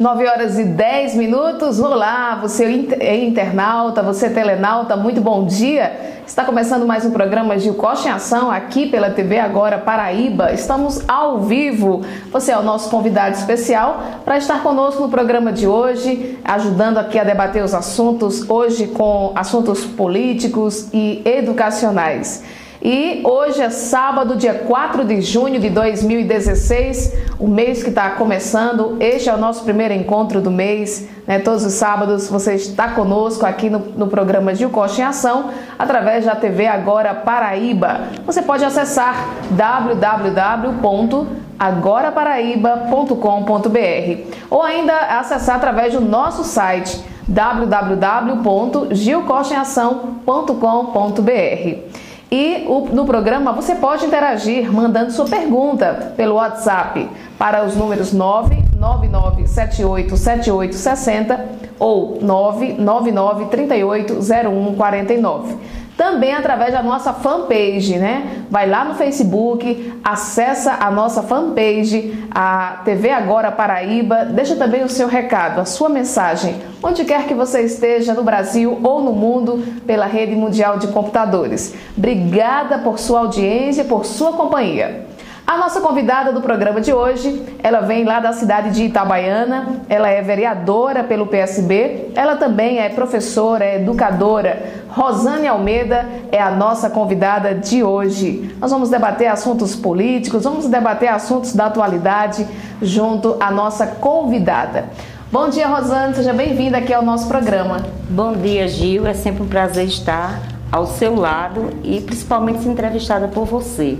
9 horas e 10 minutos. Olá, você é internauta, você é telenauta, muito bom dia. Está começando mais um programa Gil Costa em Ação aqui pela TV Agora Paraíba. Estamos ao vivo. Você é o nosso convidado especial para estar conosco no programa de hoje, ajudando aqui a debater os assuntos, hoje com assuntos políticos e educacionais. E hoje é sábado, dia 4 de junho de 2016, o mês que está começando. Este é o nosso primeiro encontro do mês. Né? Todos os sábados você está conosco aqui no, no programa Gil Costa em Ação, através da TV Agora Paraíba. Você pode acessar www.agoraparaíba.com.br ou ainda acessar através do nosso site www.gilcostaemação.com.br. E no programa você pode interagir mandando sua pergunta pelo WhatsApp para os números 999787860 ou 999380149 também através da nossa fanpage, né? Vai lá no Facebook, acessa a nossa fanpage, a TV Agora Paraíba, deixa também o seu recado, a sua mensagem, onde quer que você esteja no Brasil ou no mundo pela rede mundial de computadores. Obrigada por sua audiência, por sua companhia. A nossa convidada do programa de hoje, ela vem lá da cidade de Itabaiana, ela é vereadora pelo PSB, ela também é professora, é educadora. Rosane Almeida é a nossa convidada de hoje. Nós vamos debater assuntos políticos, vamos debater assuntos da atualidade junto à nossa convidada. Bom dia, Rosane, seja bem-vinda aqui ao nosso programa. Bom dia, Gil, é sempre um prazer estar ao seu lado e principalmente ser entrevistada por você.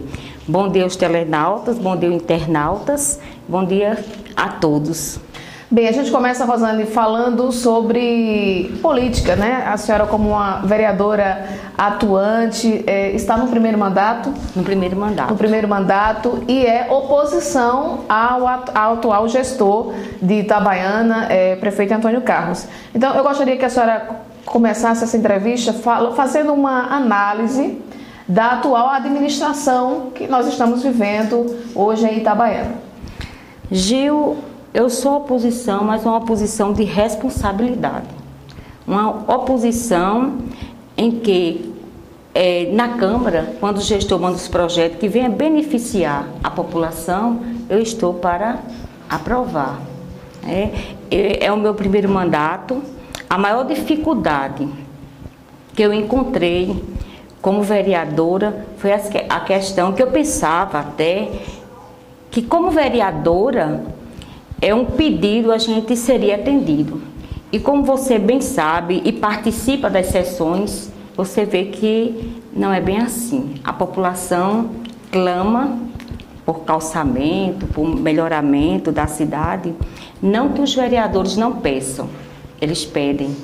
Bom dia aos telenautas, bom dia internautas, bom dia a todos. Bem, a gente começa, Rosane, falando sobre política, né? A senhora, como uma vereadora atuante, é, está no primeiro mandato? No primeiro mandato. No primeiro mandato e é oposição ao, ao atual gestor de Itabaiana, é, prefeito Antônio Carlos. Então, eu gostaria que a senhora começasse essa entrevista fazendo uma análise da atual administração que nós estamos vivendo hoje em Itabaiana. Gil, eu sou oposição, mas uma oposição de responsabilidade. Uma oposição em que é, na Câmara, quando o gestor manda os projetos que venham beneficiar a população, eu estou para aprovar. É, é, é o meu primeiro mandato. A maior dificuldade que eu encontrei como vereadora, foi a questão que eu pensava até que como vereadora é um pedido a gente seria atendido. E como você bem sabe e participa das sessões, você vê que não é bem assim. A população clama por calçamento, por melhoramento da cidade, não que os vereadores não peçam, eles pedem,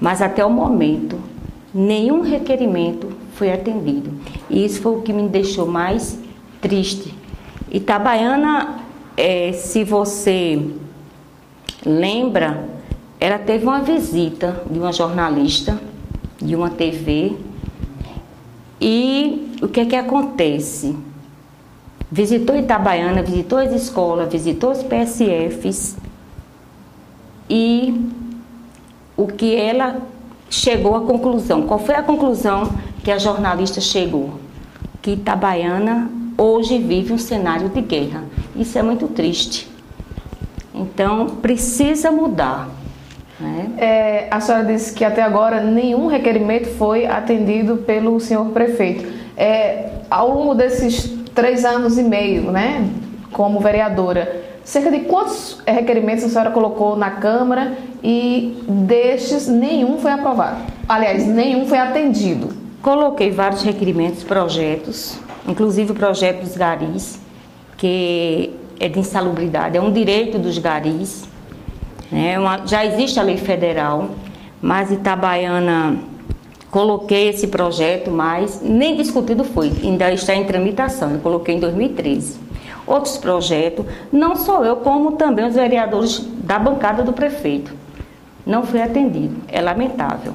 mas até o momento nenhum requerimento foi atendido. E isso foi o que me deixou mais triste. Itabaiana, é, se você lembra, ela teve uma visita de uma jornalista de uma TV e o que é que acontece? Visitou Itabaiana, visitou as escolas, visitou os PSFs e o que ela chegou à conclusão. Qual foi a conclusão que a jornalista chegou? Que Itabaiana hoje vive um cenário de guerra. Isso é muito triste. Então, precisa mudar. Né? É, a senhora disse que até agora nenhum requerimento foi atendido pelo senhor prefeito. É, ao longo desses três anos e meio, né, como vereadora, cerca de quantos requerimentos a senhora colocou na Câmara e destes nenhum foi aprovado. Aliás, nenhum foi atendido. Coloquei vários requerimentos, projetos, inclusive o projeto dos garis, que é de insalubridade, é um direito dos garis. Né? Uma, já existe a lei federal, mas Itabaiana coloquei esse projeto, mas nem discutido foi, ainda está em tramitação, eu coloquei em 2013. Outros projetos, não só eu, como também os vereadores da bancada do prefeito não foi atendido. É lamentável.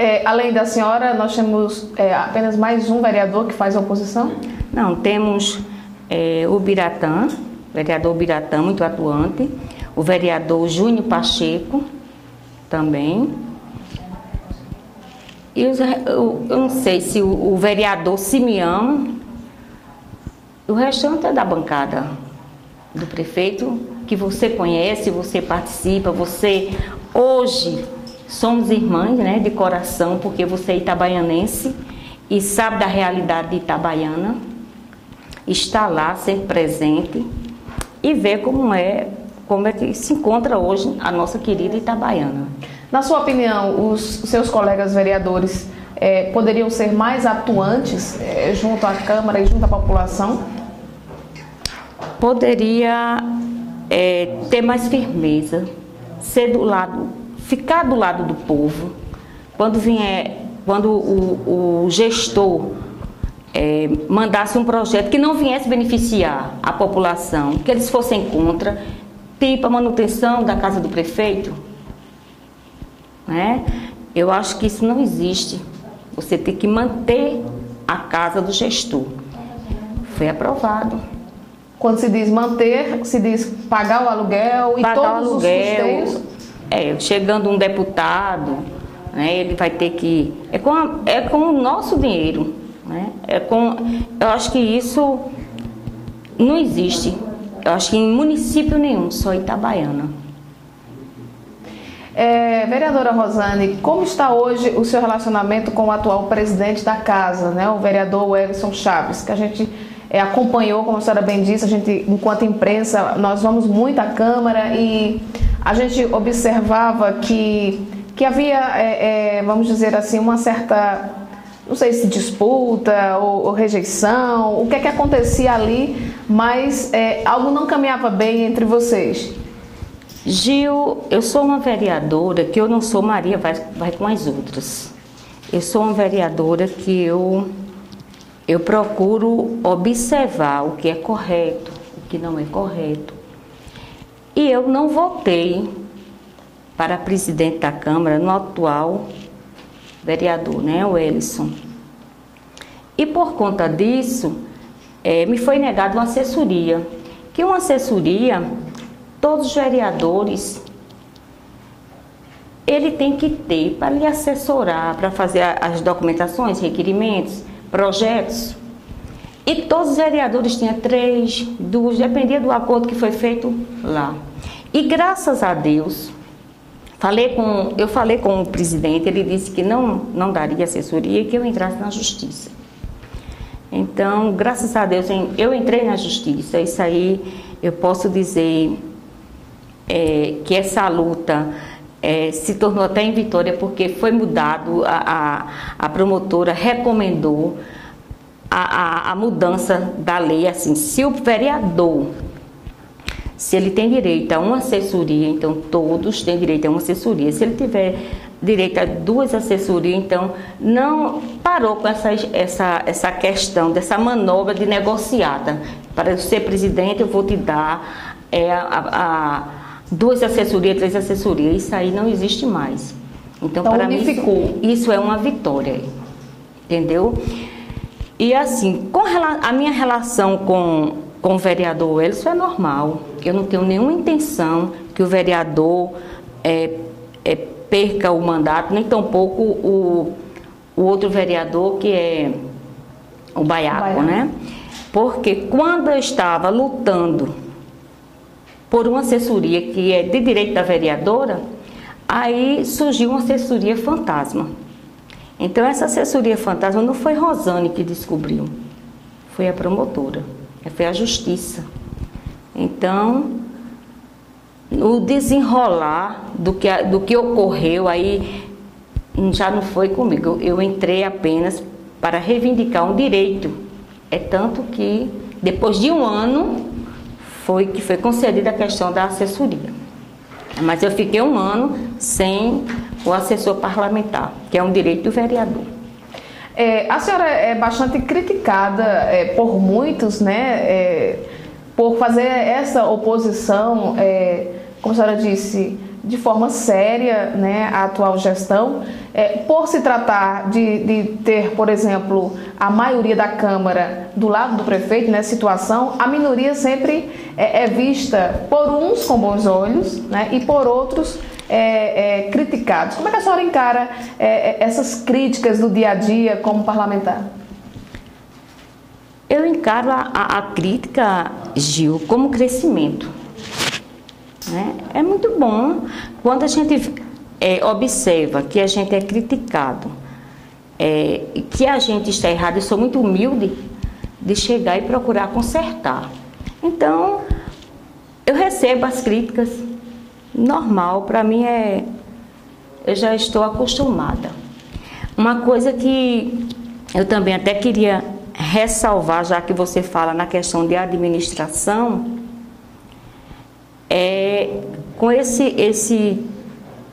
É, além da senhora, nós temos é, apenas mais um vereador que faz oposição? Não, temos é, o Biratã, vereador Biratã, muito atuante, o vereador Júnior Pacheco também. E os, eu, eu, não sei se o, o vereador Simeão, o restante é da bancada do prefeito, que você conhece, você participa, você hoje somos irmãs né, de coração, porque você é itabaianense e sabe da realidade de Itabaiana, está lá, sempre presente e vê como é, como é que se encontra hoje a nossa querida Itabaiana. Na sua opinião, os seus colegas vereadores é, poderiam ser mais atuantes é, junto à Câmara e junto à população? Poderia é, ter mais firmeza, ser do lado, ficar do lado do povo. Quando vier, quando o, o gestor é, mandasse um projeto que não viesse beneficiar a população, que eles fossem contra, tipo a manutenção da casa do prefeito, né? Eu acho que isso não existe. Você tem que manter a casa do gestor. Foi aprovado. Quando se diz manter, se diz pagar o aluguel e pagar todos o aluguel, os custeios. É, chegando um deputado, né, ele vai ter que. É com, a, é com o nosso dinheiro. Né? É com, eu acho que isso não existe. Eu acho que em município nenhum, só Itabaiana. É, vereadora Rosane, como está hoje o seu relacionamento com o atual presidente da casa, né, o vereador Wellington Chaves, que a gente é, acompanhou, como a senhora bem disse, a gente, enquanto imprensa, nós vamos muito à Câmara e a gente observava que, que havia, é, é, vamos dizer assim, uma certa não sei se disputa ou, ou, rejeição, o que é que acontecia ali, mas é, algo não caminhava bem entre vocês. Gil, eu sou uma vereadora que eu não sou Maria, vai, vai com as outras. Eu sou uma vereadora que eu, eu procuro observar o que é correto, o que não é correto. E eu não votei para presidente da Câmara no atual vereador, né, o Ellison. E por conta disso, é, me foi negada uma assessoria, que uma assessoria, todos os vereadores, ele tem que ter para lhe assessorar, para fazer as documentações, requerimentos, projetos. E todos os vereadores tinham três, duas, dependia do acordo que foi feito lá. E graças a Deus, Falei com, eu falei com o presidente, ele disse que não, não daria assessoria e que eu entrasse na justiça. Então, graças a Deus, eu entrei na justiça. Isso aí eu posso dizer é, que essa luta é, se tornou até em vitória, porque foi mudado, a, a, a promotora recomendou a, a, a mudança da lei. Assim, se o vereador se ele tem direito a uma assessoria, então todos têm direito a uma assessoria. Se ele tiver direito a duas assessorias, então não parou com essa, essa, essa questão dessa manobra de negociada. Para ser presidente, eu vou te dar é, a, a, duas assessorias, três assessorias. Isso aí não existe mais. Então, então para unificou. mim, isso, isso é uma vitória. Entendeu? E assim, com a minha relação com com o vereador isso é normal. Eu não tenho nenhuma intenção que o vereador é, é, perca o mandato, nem tampouco o, o outro vereador que é o Baiaco, Baiaco, né? Porque quando eu estava lutando por uma assessoria que é de direito da vereadora, aí surgiu uma assessoria fantasma. Então essa assessoria fantasma não foi Rosane que descobriu, foi a promotora. É, foi a justiça. Então, o desenrolar do que, do que ocorreu aí já não foi comigo. Eu entrei apenas para reivindicar um direito. É tanto que depois de um ano foi que foi concedida a questão da assessoria. Mas eu fiquei um ano sem o assessor parlamentar, que é um direito do vereador. É, a senhora é bastante criticada é, por muitos, né, é, por fazer essa oposição, é, como a senhora disse, de forma séria né, a atual gestão. É, por se tratar de, de, ter, por exemplo, a maioria da Câmara do lado do prefeito nessa situação, a minoria sempre é, é vista por uns com bons olhos né, e por outros é, é, criticados. Como é que a senhora encara é, é, essas críticas do dia a dia como parlamentar? Eu encaro a, a crítica, Gil, como crescimento. Né? É muito bom quando a gente é, observa que a gente é criticado, é, que a gente está errado. Eu sou muito humilde de chegar e procurar consertar. Então, eu recebo as críticas, normal, para mim é. Eu já estou acostumada. Uma coisa que eu também até queria ressalvar, já que você fala na questão de administração, é com esse, esse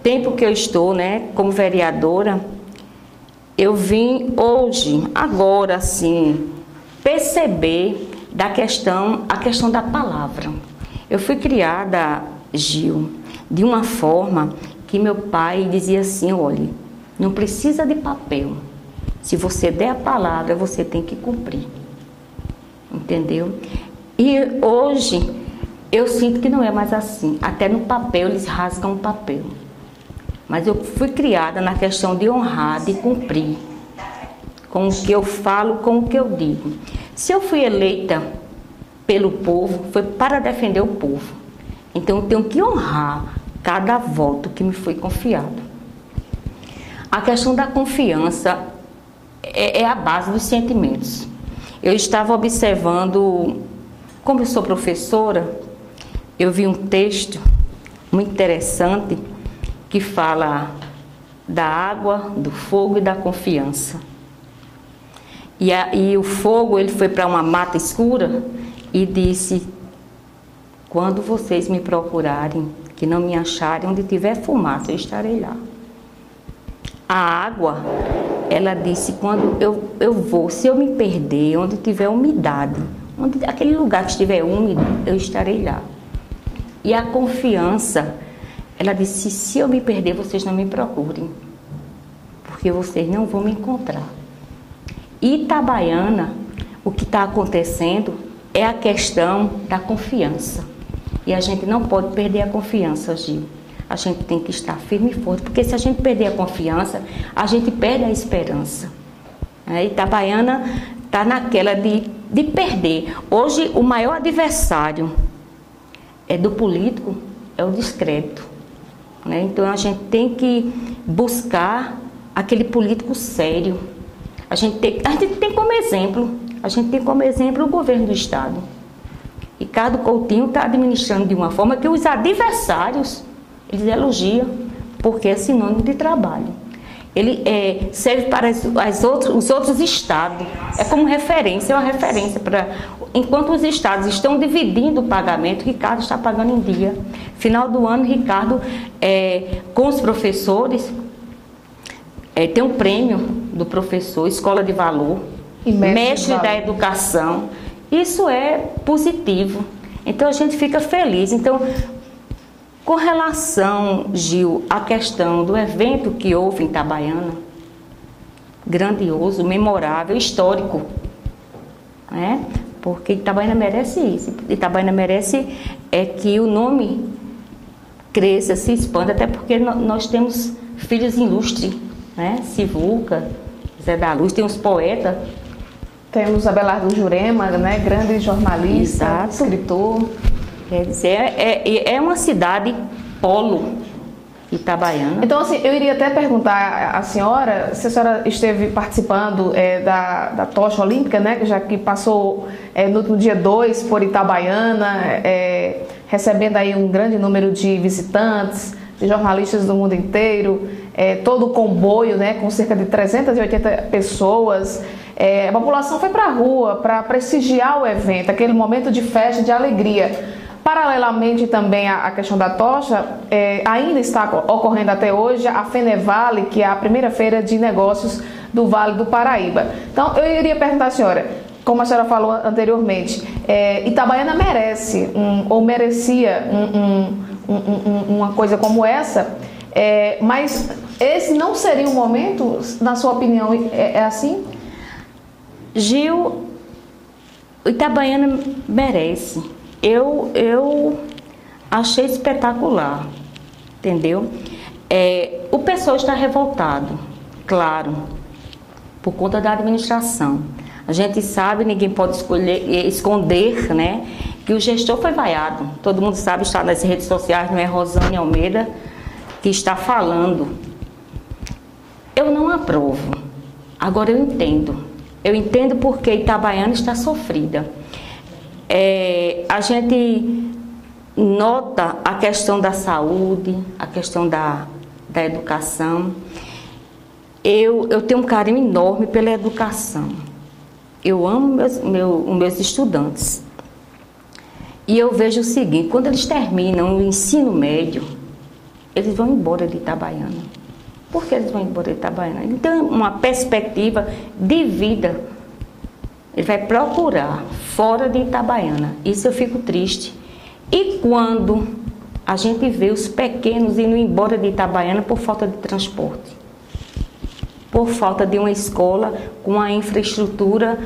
tempo que eu estou, né, como vereadora, eu vim hoje, agora sim, perceber da questão, a questão da palavra. Eu fui criada, Gil, de uma forma que meu pai dizia assim: olhe, não precisa de papel. Se você der a palavra, você tem que cumprir. Entendeu? E hoje eu sinto que não é mais assim. Até no papel eles rasgam o papel. Mas eu fui criada na questão de honrar, de cumprir com o que eu falo, com o que eu digo. Se eu fui eleita pelo povo, foi para defender o povo. Então eu tenho que honrar cada voto que me foi confiado. A questão da confiança é, é a base dos sentimentos. Eu estava observando, como eu sou professora, eu vi um texto muito interessante que fala da água, do fogo e da confiança. E, a, e o fogo ele foi para uma mata escura e disse: quando vocês me procurarem, que não me acharem, onde tiver fumaça, eu estarei lá. A água, ela disse: quando eu, eu vou, se eu me perder, onde tiver umidade, onde aquele lugar que estiver úmido, eu estarei lá. E a confiança, ela disse: se eu me perder, vocês não me procurem, porque vocês não vão me encontrar. Itabaiana, o que está acontecendo é a questão da confiança. E a gente não pode perder a confiança, Gil. A gente tem que estar firme e forte, porque se a gente perder a confiança, a gente perde a esperança. A Itabaiana está naquela de, de perder. Hoje, o maior adversário é do político é o descrédito. Né? Então, a gente tem que buscar aquele político sério. A gente tem, a gente tem como exemplo, a gente tem como exemplo o governo do Estado. Ricardo Coutinho está administrando de uma forma que os adversários eles elogiam, porque é sinônimo de trabalho. Ele é, serve para as, as outros, os outros estados, é como referência, é uma referência para. Enquanto os estados estão dividindo o pagamento, Ricardo está pagando em dia. Final do ano, Ricardo, é, com os professores, é, tem um prêmio do professor, escola de valor, mestre, mestre da educação. Isso é positivo. Então a gente fica feliz. Então, com relação, Gil, à questão do evento que houve em Itabaiana, grandioso, memorável, histórico, né? Porque Itabaiana merece isso. Itabaiana merece é que o nome cresça, se expanda, até porque nós temos filhos ilustres, né? Sivuca, Zé da Luz, tem os poetas temos Abelardo Jurema, né, grande jornalista, Exato. escritor. Quer dizer, é, é, é uma cidade polo Itabaiana. Então, assim, eu iria até perguntar à senhora se a senhora esteve participando é, da, da tocha olímpica, né? Já que passou é, no último dia 2 por Itabaiana, é, recebendo aí um grande número de visitantes, de jornalistas do mundo inteiro, é, todo o comboio, né? Com cerca de 380 pessoas. É, a população foi para a rua para prestigiar o evento, aquele momento de festa, de alegria. Paralelamente também à questão da tocha, é, ainda está ocorrendo até hoje a Fenevale, que é a primeira feira de negócios do Vale do Paraíba. Então, eu iria perguntar à senhora, como a senhora falou anteriormente, é, Itabaiana merece, um, ou merecia um, um, um, um, uma coisa como essa. É, mas esse não seria o momento, na sua opinião, é, é assim? Gil, Itabaiana merece. Eu, eu achei espetacular, entendeu? É, o pessoal está revoltado, claro, por conta da administração. A gente sabe, ninguém pode escolher, esconder, né, que o gestor foi vaiado. Todo mundo sabe, está nas redes sociais, não é Rosane Almeida que está falando. Eu não aprovo. Agora eu entendo. Eu entendo porque Itabaiana está sofrida. É, a gente nota a questão da saúde, a questão da, da educação. Eu, eu tenho um carinho enorme pela educação. Eu amo meus, meu, meus estudantes. E eu vejo o seguinte, quando eles terminam o ensino médio, eles vão embora de Itabaiana. Por que eles vão embora de Itabaiana? Ele tem uma perspectiva de vida. Ele vai procurar fora de Itabaiana. Isso eu fico triste. E quando a gente vê os pequenos indo embora de Itabaiana por falta de transporte, por falta de uma escola com a infraestrutura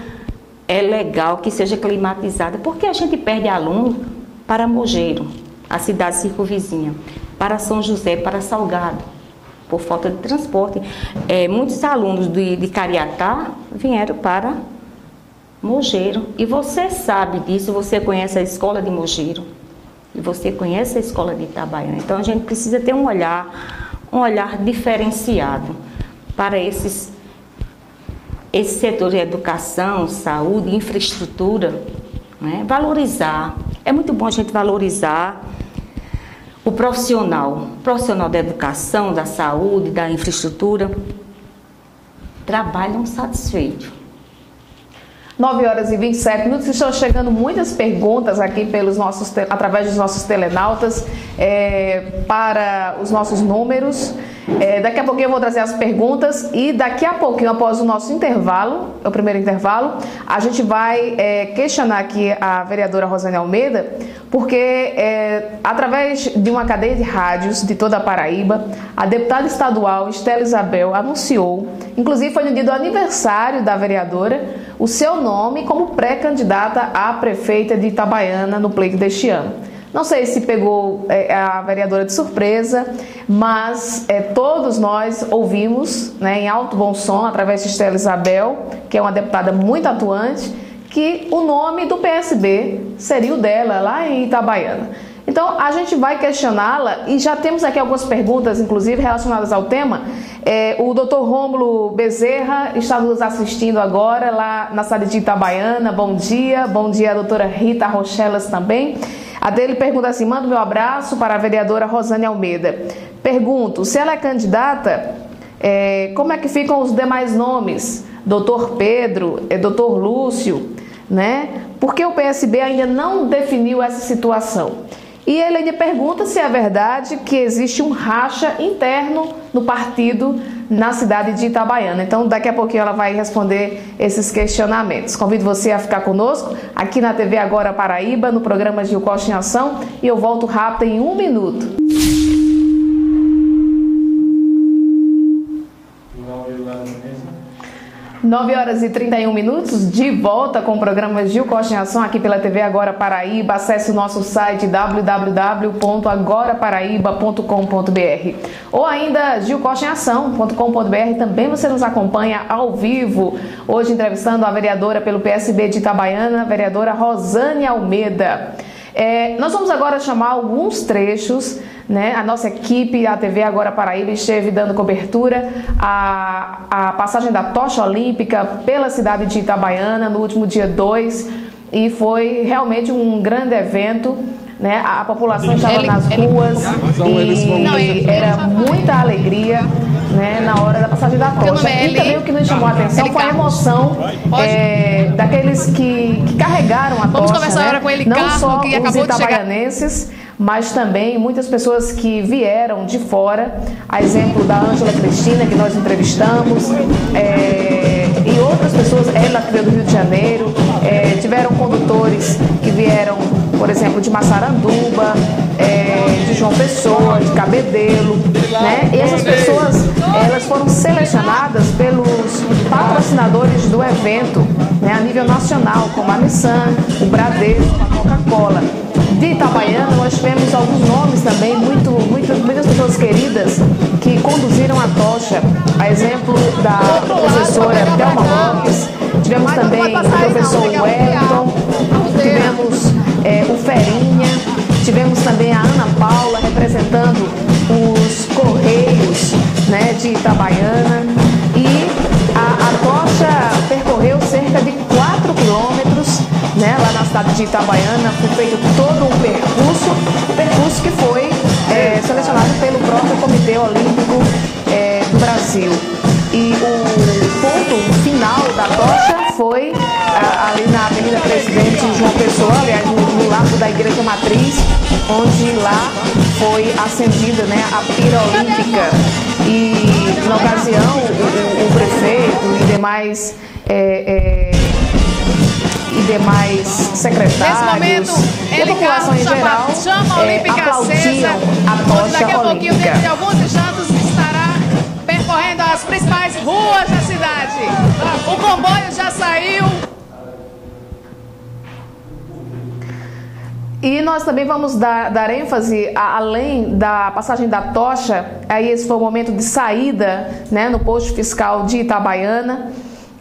é legal que seja climatizada, porque a gente perde aluno para Mogeiro, a cidade circunvizinha, para São José, para Salgado, por falta de transporte. É, muitos alunos de, de Cariatá vieram para Mogeiro. E você sabe disso, você conhece a escola de Mogeiro. E você conhece a escola de Itabaiana. Então a gente precisa ter um olhar, um olhar diferenciado para esses esse setor de educação, saúde, infraestrutura, né? valorizar. É muito bom a gente valorizar o profissional, profissional da educação, da saúde, da infraestrutura, trabalham satisfeitos. 9 horas e 27 minutos. Estão chegando muitas perguntas aqui pelos nossos, através dos nossos telenautas é, para os nossos números. É, daqui a pouquinho eu vou trazer as perguntas e daqui a pouquinho, após o nosso intervalo, o primeiro intervalo, a gente vai é, questionar aqui a vereadora Rosane Almeida, porque é, através de uma cadeia de rádios de toda a Paraíba, a deputada estadual Estela Isabel anunciou, inclusive foi no dia do aniversário da vereadora, o seu nome como pré-candidata a prefeita de Itabaiana no pleito deste ano. Não sei se pegou é, a vereadora de surpresa, mas é, todos nós ouvimos né, em alto bom som, através de Estela Isabel, que é uma deputada muito atuante, que o nome do PSB seria o dela, lá em Itabaiana. Então a gente vai questioná-la e já temos aqui algumas perguntas, inclusive relacionadas ao tema. É, o doutor Rômulo Bezerra está nos assistindo agora lá na sala de Itabaiana. Bom dia, bom dia doutora Rita Rochelas também. A dele pergunta assim: manda meu abraço para a vereadora Rosane Almeida. Pergunto: se ela é candidata, é, como é que ficam os demais nomes? Doutor Pedro, é, doutor Lúcio, né? Porque o PSB ainda não definiu essa situação. E ele ainda pergunta se é verdade que existe um racha interno no partido na cidade de Itabaiana. Então, daqui a pouquinho ela vai responder esses questionamentos. Convido você a ficar conosco aqui na TV Agora Paraíba, no programa Gil Costa em Ação, e eu volto rápido em um minuto. 9 horas e 31 minutos, de volta com o programa Gil Costa em Ação aqui pela TV Agora Paraíba. Acesse o nosso site www.agoraparaíba.com.br ou ainda gilcostaemação.com.br. Também você nos acompanha ao vivo. Hoje entrevistando a vereadora pelo PSB de Itabaiana, vereadora Rosane Almeida. É, nós vamos agora chamar alguns trechos né? A nossa equipe, a TV Agora Paraíba, esteve dando cobertura à, à passagem da tocha olímpica pela cidade de Itabaiana no último dia 2 e foi realmente um grande evento. Né? A população estava nas ruas e era muita alegria né, na hora da passagem da tocha. E também o que nos chamou a atenção foi a emoção é, daqueles que, que, carregaram a Vamos tocha. conversar né? agora com ele, Não só que os de chegar. Mas também muitas pessoas que vieram de fora, a exemplo da Ângela Cristina, que nós entrevistamos, é, e outras pessoas, ela que veio do Rio de Janeiro, é, tiveram condutores que vieram, por exemplo, de Massaranduba, é, de João Medelo, né? E essas pessoas, elas foram selecionadas pelos patrocinadores do evento, né? A nível nacional, como a Nissan, o Bradesco, a Coca-Cola. De Itabaiana, nós tivemos alguns nomes também, muito, muito, muitas pessoas queridas que conduziram a tocha. A exemplo da professora Thelma Lopes, tivemos também o professor Wellington, tivemos é, o Ferinha, tivemos também a Ana Paula representando os Correios né, de Itabaiana e a, a tocha percorreu cerca de 4 quilômetros né, lá na cidade de Itabaiana, foi feito todo um percurso, percurso que foi é, selecionado pelo próprio Comitê Olímpico é, do Brasil. E o ponto final da tocha foi ali na Avenida Presidente João Pessoa, aliás, no, no lado da Igreja Matriz, onde lá foi acendida né, a pira olímpica. E na ocasião, o, o prefeito e demais. É, é, demais secretários momento, e a população em geral é, aplaudiam a tocha daqui a pouquinho, olímpica. Dentro de alguns instantes estará percorrendo as principais ruas da cidade. O comboio já saiu. E nós também vamos dar, dar ênfase, a, além da passagem da tocha, aí esse foi o momento de saída né, no posto fiscal de Itabaiana.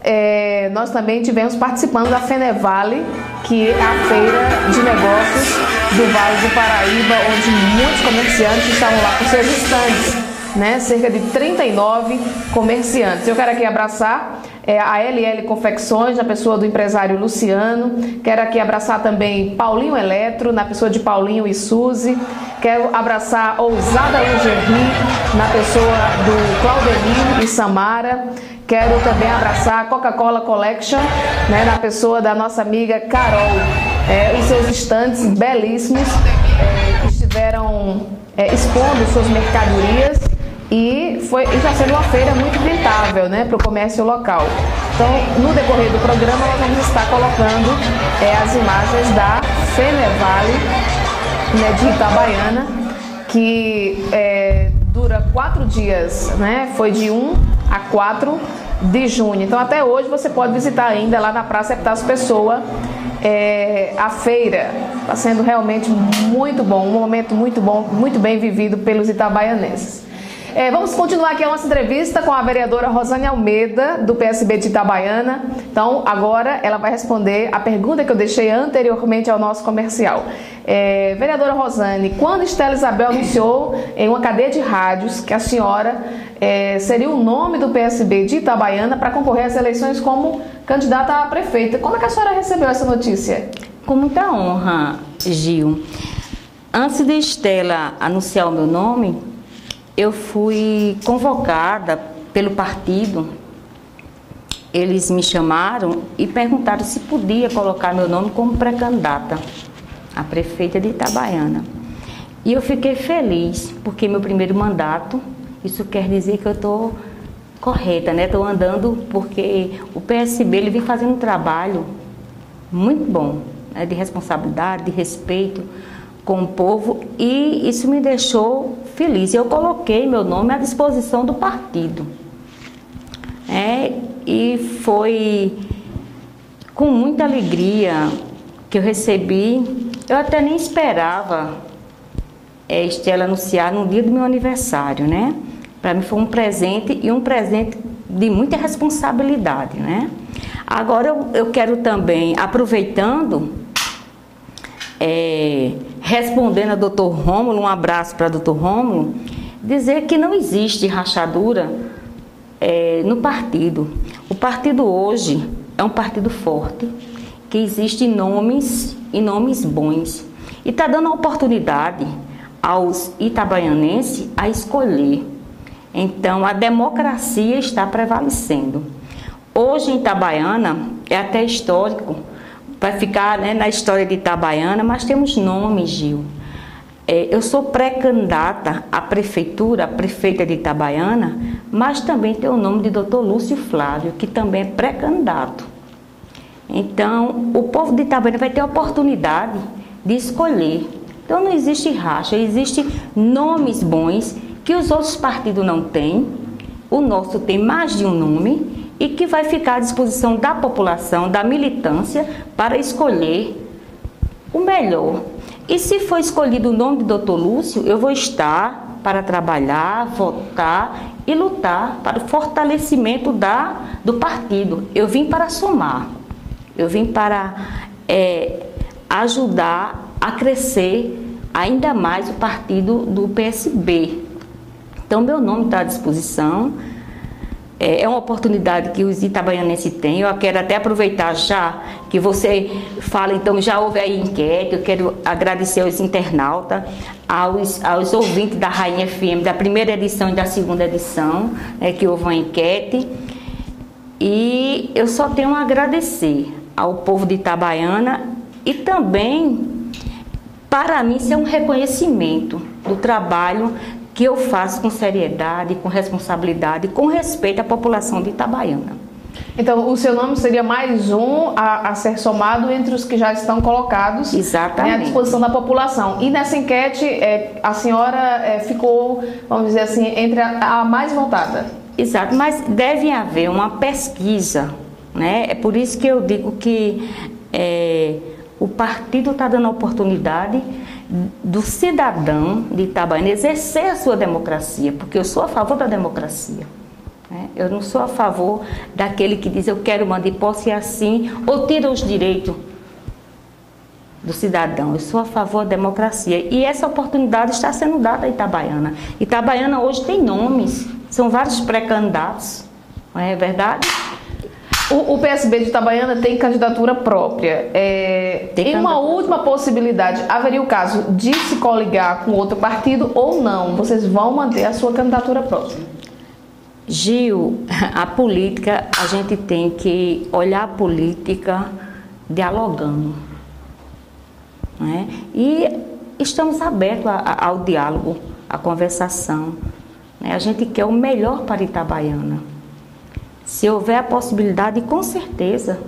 É, nós também tivemos participando da Fenevale, que é a feira de negócios do Vale do Paraíba, onde muitos comerciantes estavam lá com seus estandes né? Cerca de 39 comerciantes. Eu quero aqui abraçar é, a LL Confecções, na pessoa do empresário Luciano. Quero aqui abraçar também Paulinho Eletro, na pessoa de Paulinho e Suzy. Quero abraçar Ousada Lingerie, na pessoa do Claudenir e Samara. Quero também abraçar a Coca-Cola Collection, né, na pessoa da nossa amiga Carol. É, os seus estantes belíssimos é, que estiveram é, expondo suas mercadorias e foi está sendo uma feira muito rentável né, para o comércio local. Então, no decorrer do programa, nós vamos estar colocando é, as imagens da Fenevale né, de Itabaiana, que é, quatro dias, né, foi de 1 a 4 de junho. Então, até hoje, você pode visitar ainda lá na Praça Epitácio Pessoa é, a feira. Está sendo realmente muito bom, um momento muito bom, muito bem vivido pelos itabaianenses. É, vamos continuar aqui a nossa entrevista com a vereadora Rosane Almeida, do PSB de Itabaiana. Então, agora ela vai responder a pergunta que eu deixei anteriormente ao nosso comercial. É, vereadora Rosane, quando Estela Isabel anunciou em uma cadeia de rádios que a senhora é, seria o nome do PSB de Itabaiana para concorrer às eleições como candidata a prefeita, como é que a senhora recebeu essa notícia? Com muita honra, Gil. Antes de Estela anunciar o meu nome, eu fui convocada pelo partido. Eles me chamaram e perguntaram se podia colocar meu nome como pré-candidata a prefeita de Itabaiana. E eu fiquei feliz, porque meu primeiro mandato, isso quer dizer que eu estou correta, né? Estou andando porque o PSB ele vem fazendo um trabalho muito bom, né? de responsabilidade, de respeito com o povo e isso me deixou feliz. Eu coloquei meu nome à disposição do partido. É, e foi com muita alegria que eu recebi. Eu até nem esperava é, Estela anunciar no dia do meu aniversário, né? Para mim foi um presente e um presente de muita responsabilidade, né? Agora eu, eu quero também, aproveitando, é, respondendo a doutor Rômulo, um abraço para doutor Rômulo, dizer que não existe rachadura é, no partido. O partido hoje é um partido forte, que existe nomes e nomes bons. E está dando a oportunidade aos itabaianenses a escolher. Então, a democracia está prevalecendo. Hoje em Itabaiana, é até histórico, vai ficar né, na história de Itabaiana, mas temos nomes, Gil. É, eu sou pré-candidata à prefeitura, à prefeita de Itabaiana, mas também tem o nome de Dr. Lúcio Flávio, que também é pré-candidato. Então, o povo de Itabaiana vai ter a oportunidade de escolher. Então não existe racha, existem nomes bons que os outros partidos não têm. O nosso tem mais de um nome e que vai ficar à disposição da população, da militância, para escolher o melhor. E se for escolhido o nome do Dr. Lúcio, eu vou estar para trabalhar, votar e lutar para o fortalecimento da, do partido. Eu vim para somar, eu vim para é, ajudar a crescer ainda mais o partido do PSB. Então, meu nome está à disposição. É, é uma oportunidade que os itabaianenses têm. Eu quero até aproveitar já que você fala, então já houve aí enquete. Eu quero agradecer aos internautas, aos, aos ouvintes da Rainha FM, da primeira edição e da segunda edição, né, que houve uma enquete. E eu só tenho a agradecer ao povo de Itabaiana e também, para mim, isso é um reconhecimento do trabalho que eu faço com seriedade, com responsabilidade, com respeito à população de Itabaiana. Então, o seu nome seria mais um a, a ser somado entre os que já estão colocados Exatamente. à disposição da população. E nessa enquete, é, a senhora é, ficou, vamos dizer assim, entre a, a, mais votada. Exato, mas deve haver uma pesquisa, né? É por isso que eu digo que é, o partido está dando oportunidade do cidadão de Itabaiana exercer a sua democracia, porque eu sou a favor da democracia. Né? Eu não sou a favor daquele que diz eu quero mandar e posse assim, ou tira os direitos do cidadão. Eu sou a favor da democracia. E essa oportunidade está sendo dada a Itabaiana. Itabaiana hoje tem nomes, são vários pré-candidatos, não é verdade? O, o, PSB de Itabaiana tem candidatura própria. É, tem em uma última possibilidade, haveria o caso de se coligar com outro partido ou não? Vocês vão manter a sua candidatura própria? Gil, a política, a gente tem que olhar a política dialogando. Né? E estamos abertos a, a, ao diálogo, à conversação. Né? A gente quer o melhor para Itabaiana. Se houver a possibilidade, com certeza,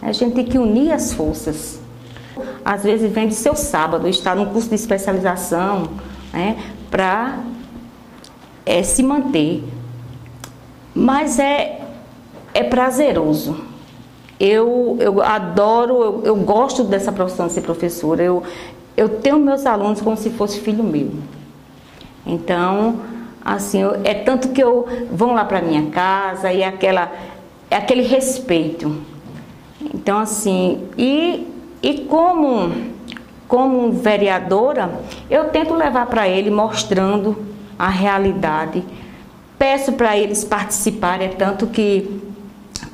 a gente tem que unir as forças. Às vezes vem de seu sábado, está num curso de especialização, né, para é, se manter. Mas é, é prazeroso. Eu, eu adoro, eu, eu gosto dessa profissão de ser professora. Eu, eu tenho meus alunos como se fosse filho meu. Então, Assim, eu, é tanto que eu vão lá para minha casa e aquela é aquele respeito. Então assim, e e como como vereadora, eu tento levar para ele mostrando a realidade. Peço para eles participarem, é tanto que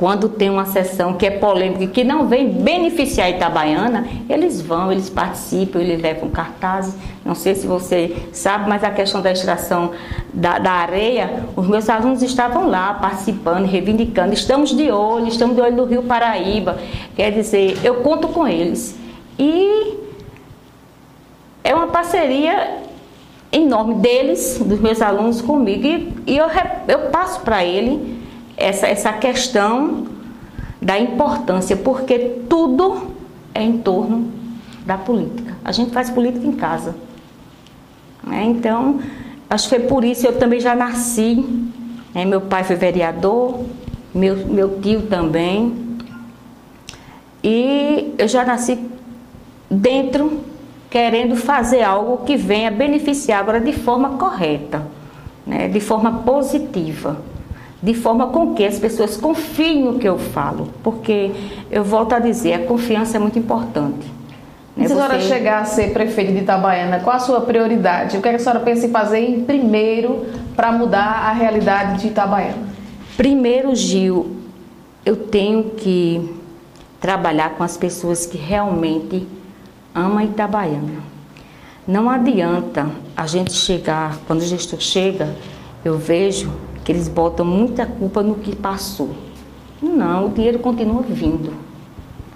quando tem uma sessão que é polêmica, que não vem beneficiar a Itabaiana, eles vão, eles participam, eles levam cartazes. Não sei se você sabe, mas a questão da extração da, da areia, os meus alunos estavam lá participando, reivindicando. Estamos de olho, estamos de olho no Rio Paraíba. Quer dizer, eu conto com eles. E é uma parceria enorme deles, dos meus alunos comigo. E, e eu, eu passo para ele essa, essa questão da importância, porque tudo é em torno da política. A gente faz política em casa. Né? Então, acho que foi por isso eu também já nasci. Né? Meu pai foi vereador, meu, meu tio também. E eu já nasci dentro, querendo fazer algo que venha beneficiar agora de forma correta, né? de forma positiva de forma com que as pessoas confiem no que eu falo, porque eu volto a dizer, a confiança é muito importante. Né? Se a senhora Você... chegar a ser prefeita de Itabaiana, qual a sua prioridade? O que, é que a senhora pensa em fazer em primeiro para mudar a realidade de Itabaiana? Primeiro, Gil, eu tenho que trabalhar com as pessoas que realmente amam Itabaiana. Não adianta a gente chegar, quando o gestor chega, eu vejo que eles botam muita culpa no que passou. Não, o dinheiro continua vindo.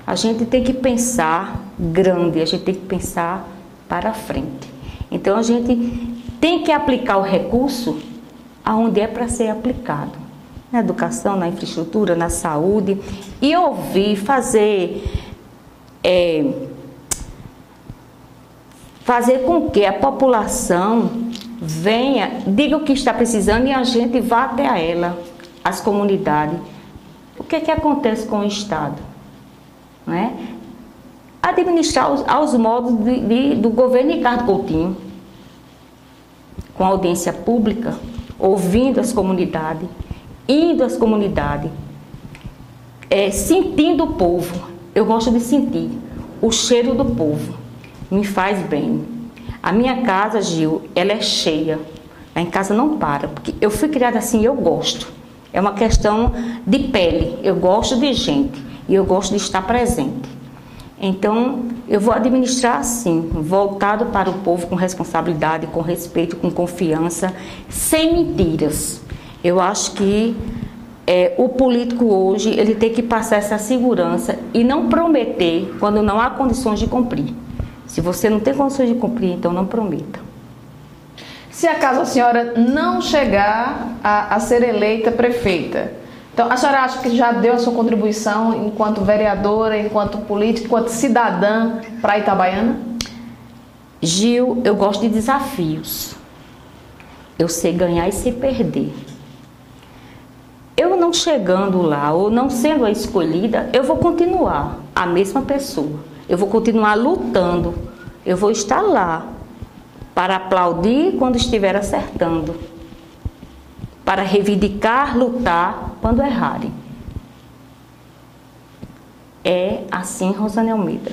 A gente tem que pensar grande, a gente tem que pensar para frente. Então a gente tem que aplicar o recurso aonde é para ser aplicado. Na educação, na infraestrutura, na saúde. E ouvir, fazer. É, fazer com que a população venha, diga o que está precisando e a gente vá até ela, as comunidades. O que, é que acontece com o Estado? Né? Administrar aos, aos modos de, de, do governo Ricardo Coutinho, com audiência pública, ouvindo as comunidades, indo às comunidades, é, sentindo o povo. Eu gosto de sentir o cheiro do povo, me faz bem. A minha casa, Gil, ela é cheia. Lá em casa não para, porque eu fui criada assim, eu gosto. É uma questão de pele. Eu gosto de gente e eu gosto de estar presente. Então, eu vou administrar assim, voltado para o povo com responsabilidade, com respeito, com confiança, sem mentiras. Eu acho que é, o político hoje ele tem que passar essa segurança e não prometer quando não há condições de cumprir. Se você não tem condições de cumprir, então não prometa. Se acaso a senhora não chegar a, a ser eleita prefeita, então a senhora acha que já deu a sua contribuição enquanto vereadora, enquanto política, enquanto cidadã para Itabaiana? Gil, eu gosto de desafios. Eu sei ganhar e sei perder. Eu não chegando lá ou não sendo a escolhida, eu vou continuar a mesma pessoa. Eu vou continuar lutando. Eu vou estar lá para aplaudir quando estiver acertando, para reivindicar, lutar quando errarem. É assim, Rosane Almeida.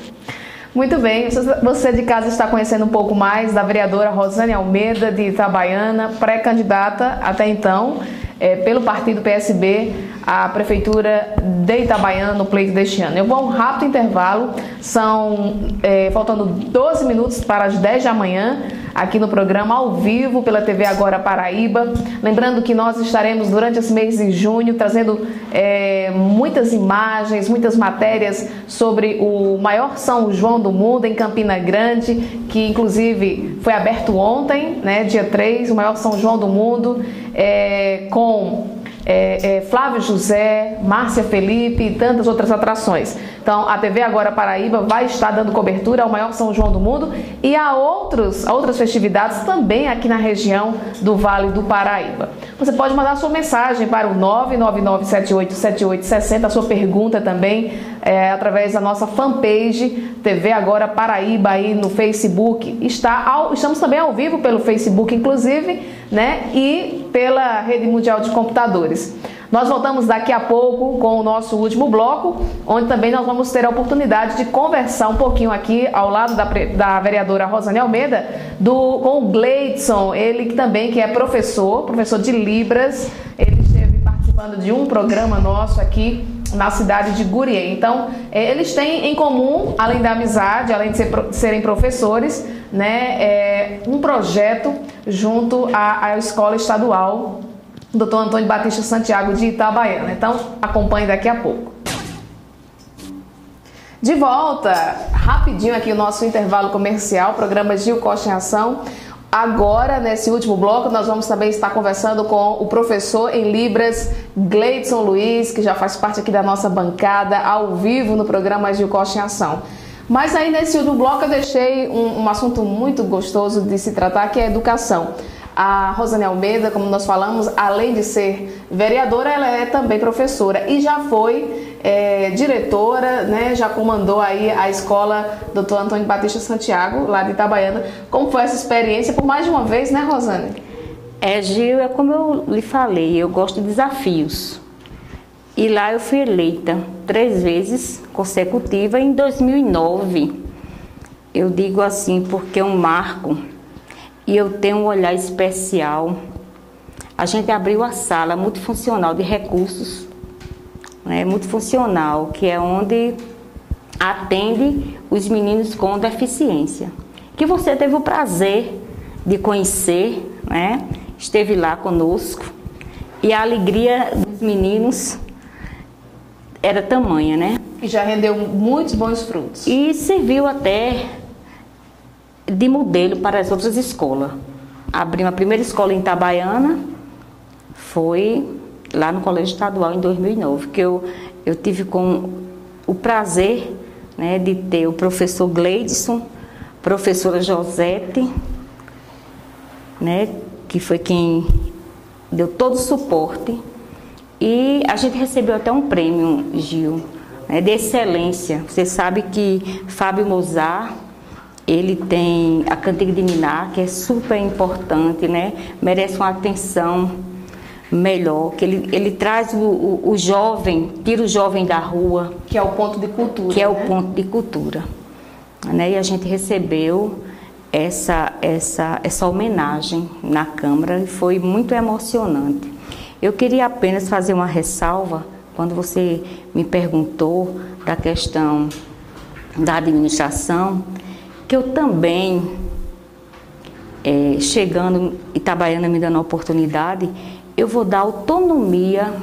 Muito bem, você de casa está conhecendo um pouco mais da vereadora Rosane Almeida de Itabaiana, pré-candidata até então é, pelo partido PSB à Prefeitura de Itabaiana no pleito deste ano. Eu vou a um rápido intervalo, são é, faltando 12 minutos para as 10 da manhã, aqui no programa ao vivo pela TV Agora Paraíba. Lembrando que nós estaremos durante esse mês de junho trazendo é, muitas imagens, muitas matérias sobre o maior São João do mundo em Campina Grande, que inclusive foi aberto ontem, né, dia 3, o maior São João do mundo, é, com é, é, Flávio José, Márcia Felipe e tantas outras atrações. Então, a TV Agora Paraíba vai estar dando cobertura ao maior São João do mundo e a, outros, a outras festividades também aqui na região do Vale do Paraíba. Você pode mandar sua mensagem para o 999787860, a sua pergunta também, é, através da nossa fanpage TV Agora Paraíba aí no Facebook. Está ao, estamos também ao vivo pelo Facebook, inclusive, né? E pela Rede Mundial de Computadores. Nós voltamos daqui a pouco com o nosso último bloco, onde também nós vamos ter a oportunidade de conversar um pouquinho aqui ao lado da, da vereadora Rosane Almeida do, com o Gleidson, ele também que é professor, professor de Libras, ele esteve participando de um programa nosso aqui na cidade de Guriê. Então, é, eles têm em comum, além da amizade, além de, ser, serem professores, né, é, um projeto junto à, à escola estadual Dr. Antônio Batista Santiago de Itabaiana. Então, acompanhe daqui a pouco. De volta, rapidinho aqui o nosso intervalo comercial, programa Gil Costa em Ação. Agora, nesse último bloco, nós vamos também estar conversando com o professor em Libras, Gleidson Luiz, que já faz parte aqui da nossa bancada, ao vivo no programa Gil Costa em Ação. Mas aí, nesse último bloco, eu deixei um, um assunto muito gostoso de se tratar, que é a educação. A Rosane Almeida, como nós falamos, além de ser vereadora, ela é também professora e já foi é, diretora, né, já comandou aí a escola Dr. Antônio Batista Santiago, lá de Itabaiana. Como foi essa experiência por mais de uma vez, né, Rosane? É, Gil, é como eu lhe falei, eu gosto de desafios. E lá eu fui eleita três vezes consecutiva em 2009. Eu digo assim porque é um marco e eu tenho um olhar especial. A gente abriu a sala multifuncional de recursos, né, multifuncional, que é onde atende os meninos com deficiência. Que você teve o prazer de conhecer, né? esteve lá conosco, e a alegria dos meninos era tamanha, né? E já rendeu muitos bons frutos. E serviu até de modelo para as outras escolas. Abri uma primeira escola em Itabaiana, foi lá no Colégio Estadual em 2009, que eu, eu tive com o prazer né, de ter o professor Gleidson professora Josete, né, que foi quem deu todo o suporte. E a gente recebeu até um prêmio, Gil, né, de excelência. Você sabe que Fábio Mozart, ele tem a cantiga de Minar, que é super importante, né? Merece uma atenção melhor, que ele, ele traz o, o, o, jovem, tira o jovem da rua. Que é o ponto de cultura. Que é né? o ponto de cultura. Né? E a gente recebeu essa, essa, essa homenagem na Câmara e foi muito emocionante. Eu queria apenas fazer uma ressalva quando você me perguntou da questão da administração, que eu também, é, chegando Itabaiana me dando a oportunidade, eu vou dar autonomia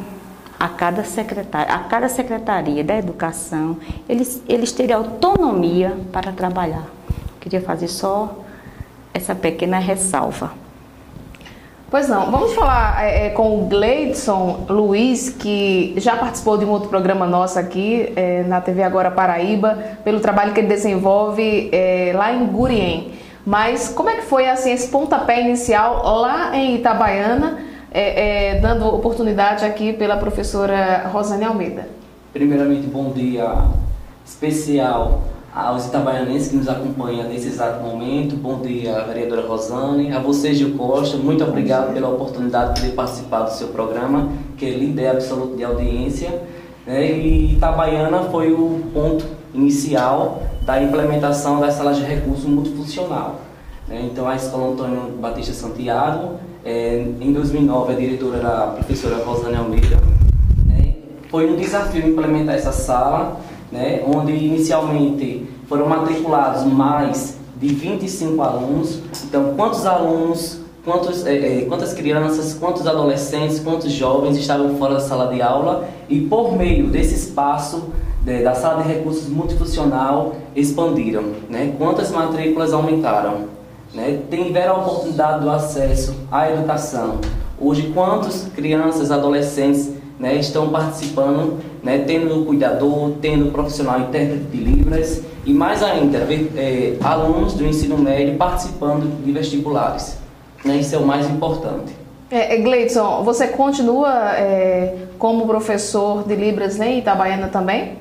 a cada secretária, a cada secretaria da educação, eles, eles terem autonomia para trabalhar. Queria fazer só essa pequena ressalva. Pois não, vamos falar é, é, com o Gleidson Luiz, que já participou de um outro programa nosso aqui é, na TV Agora Paraíba, pelo trabalho que ele desenvolve é, lá em Gurien. Mas como é que foi assim, esse pontapé inicial lá em Itabaiana, é, é, dando oportunidade aqui pela professora Rosane Almeida? Primeiramente, bom dia especial aos itabaianenses que nos acompanham nesse exato momento. Bom dia, vereadora Rosane. A você, Gil Costa, muito obrigado pela oportunidade de poder participar do seu programa, que é líder absoluto de audiência. Né? E Itabaiana foi o ponto inicial da implementação das salas de recurso multifuncional. Né? Então, a Escola Antônio Batista Santiago, é, em 2009, a diretora era a professora Rosane Almeida. Né? Foi um desafio implementar essa sala né, onde inicialmente foram matriculados mais de 25 alunos. Então, quantos alunos, quantos, é, é, quantas crianças, quantos adolescentes, quantos jovens estavam fora da sala de aula e por meio desse espaço né, da sala de recursos multifuncional expandiram, né? Quantas matrículas aumentaram, né? Tiveram a oportunidade do acesso à educação. Hoje, quantas crianças, adolescentes né, estão participando, né, tendo cuidador, tendo profissional intérprete de Libras e mais ainda, é, alunos do ensino médio participando de vestibulares. Né, isso é o mais importante. É, é Gleidson, você continua é, como professor de Libras em Itabaiana também?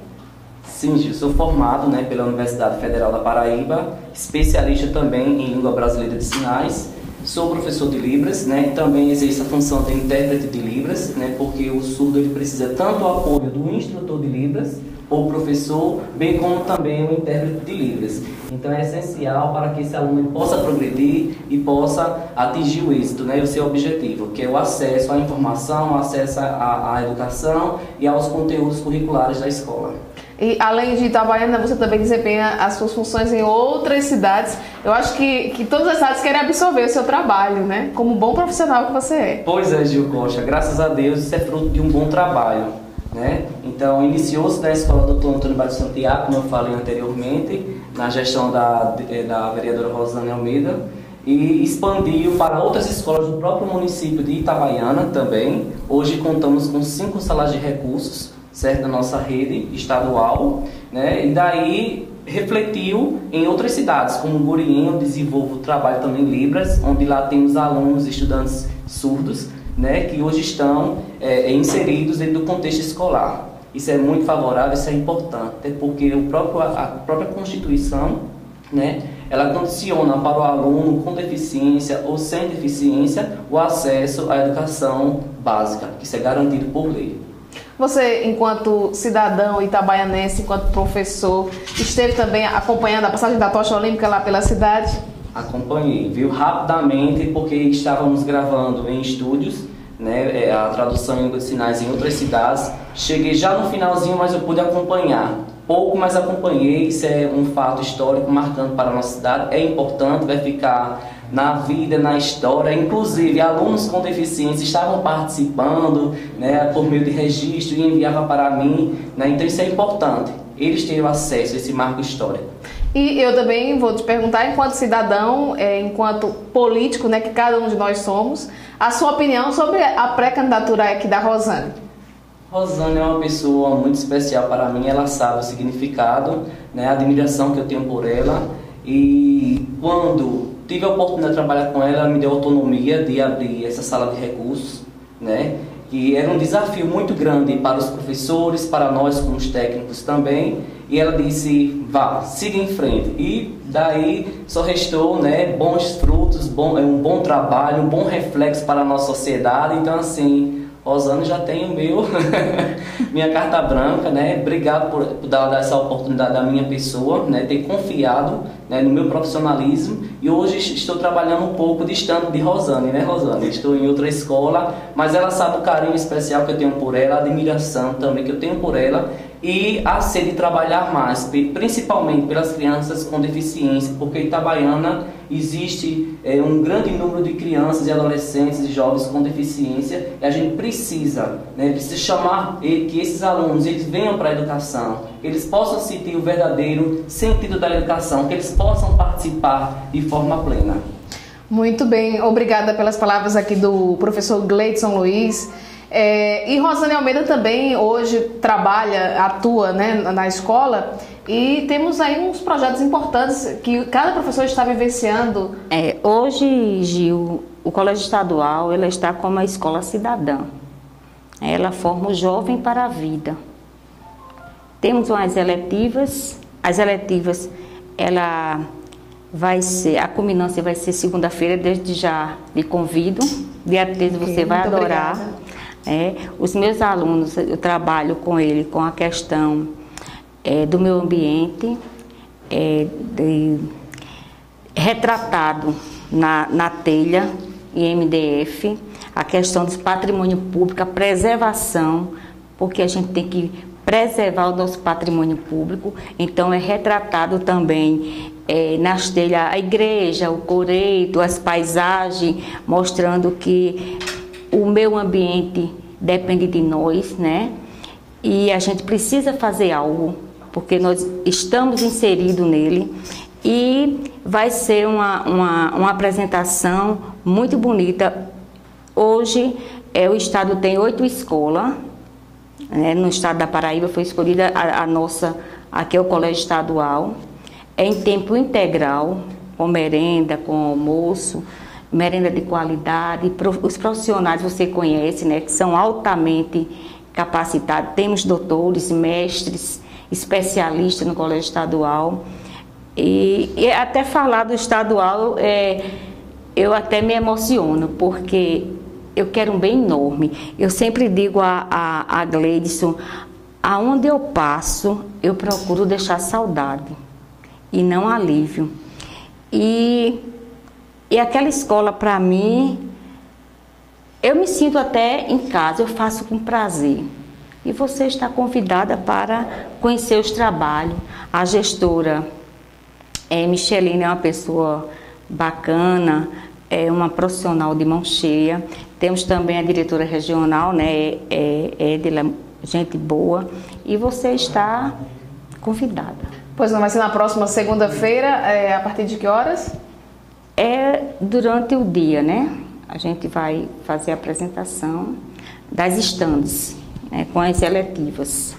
Sim, eu sou formado né, pela Universidade Federal da Paraíba, especialista também em língua brasileira de sinais Sou professor de Libras, né? Também exerço a função de intérprete de Libras, né? Porque o surdo ele precisa tanto do apoio do instrutor de Libras ou professor, bem como também o intérprete de Libras. Então é essencial para que esse aluno possa progredir e possa atingir o êxito, né, o seu objetivo, que é o acesso à informação, o acesso à, à educação e aos conteúdos curriculares da escola. E além de Itabaiana, você também desempenha as suas funções em outras cidades. Eu acho que, que todas as cidades querem absorver o seu trabalho, né? Como bom profissional que você é. Pois é, Gil. Graças a Deus isso é fruto de um bom trabalho. Né? Então, iniciou-se na escola do Antônio Batista Santiago, como eu falei anteriormente, na gestão da, eh, da vereadora Rosane Almeida, e expandiu para outras escolas do próprio município de Itabaiana também. Hoje contamos com cinco salas de recursos, certo? Da nossa rede estadual, né? E daí refletiu em outras cidades, como Gurien, onde desenvolvo trabalho também Libras, onde lá temos alunos, estudantes surdos, né? Que hoje estão é, inseridos dentro do contexto escolar. Isso é muito favorável, isso é importante, até porque o próprio, a própria Constituição, né? Ela condiciona para o aluno com deficiência ou sem deficiência o acesso à educação básica, que isso é garantido por lei. Você, enquanto cidadão itabaianense, enquanto professor, esteve também acompanhando a passagem da tocha olímpica lá pela cidade? Acompanhei, viu rapidamente, porque estávamos gravando em estúdios, né, é, a tradução em sinais em outras cidades. Cheguei já no finalzinho, mas eu pude acompanhar. Pouco, mas acompanhei. Isso é um fato histórico marcando para a nossa cidade. É importante, vai ficar na vida, na história. Inclusive, alunos com deficiência estavam participando né, por meio de registro e enviavam para mim. Né, então, isso é importante. Eles terem acesso a esse marco histórico. E eu também vou te perguntar, enquanto cidadão, é, enquanto político, né, que cada um de nós somos, a sua opinião sobre a pré-candidatura aqui da Rosane. Rosane é uma pessoa muito especial para mim, ela sabe o significado, né, a admiração que eu tenho por ela E quando tive a oportunidade de trabalhar com ela, me deu autonomia de abrir essa sala de recursos, né? que era um desafio muito grande para os professores, para nós como os técnicos também. E ela disse, vá, siga em frente. E daí só restou né, bons frutos, bom, é um bom trabalho, um bom reflexo para a nossa sociedade. Então, assim, Rosane já tem o meu, minha carta branca, né? Obrigado por, por dar essa oportunidade à minha pessoa, né? Ter confiado né, no meu profissionalismo e hoje estou trabalhando um pouco distante de Rosane, né, Rosane? Estou em outra escola, mas ela sabe o carinho especial que eu tenho por ela, a admiração também que eu tenho por ela e a sede de trabalhar mais, principalmente pelas crianças com deficiência, porque em Itabaiana existe é, um grande número de crianças e adolescentes e jovens com deficiência e a gente precisa, né, precisa chamar que esses alunos eles venham para a educação, que eles possam sentir o verdadeiro sentido da educação, que eles possam participar de forma plena. Muito bem, obrigada pelas palavras aqui do professor Gleidson Luiz. É, e Rosane Almeida também hoje trabalha, atua né, na escola e temos aí uns projetos importantes que cada professor está vivenciando. É, hoje, Gil, o Colégio Estadual ela está como a escola cidadã. Ela forma o jovem para a vida. Temos umas eletivas, as eletivas, ela vai ser, a culminância vai ser segunda-feira, desde já me convido. Dia 13 você vai adorar. Obrigada. É, os meus alunos, eu trabalho com ele com a questão é, do meio ambiente, é, de, retratado na, na telha e MDF, a questão do patrimônio público, a preservação, porque a gente tem que preservar o nosso patrimônio público, então é retratado também é, nas telhas a igreja, o coreito, as paisagens, mostrando que o meio ambiente depende de nós, né? E a gente precisa fazer algo, porque nós estamos inseridos nele e vai ser uma, uma, uma apresentação muito bonita. Hoje é, o estado tem oito escolas, né? no estado da Paraíba foi escolhida a, a nossa, aqui é o colégio estadual, é em tempo integral, com merenda, com almoço, merenda de qualidade, os profissionais você conhece, né, que são altamente capacitados. Temos doutores, mestres, especialistas no colégio estadual. E, e até falar do estadual, é, eu até me emociono, porque eu quero um bem enorme. Eu sempre digo a, a, a Gleidson, aonde eu passo, eu procuro deixar saudade e não alívio. E e aquela escola, para mim, eu me sinto até em casa, eu faço com prazer. E você está convidada para conhecer os trabalhos. A gestora é, Micheline é uma pessoa bacana, é uma profissional de mão cheia. Temos também a diretora regional, né, é, é Edila, gente boa. E você está convidada. Pois não, vai ser na próxima segunda-feira, é, a partir de que horas? É durante o dia, né? A gente vai fazer a apresentação das estandes, né, com as eletivas.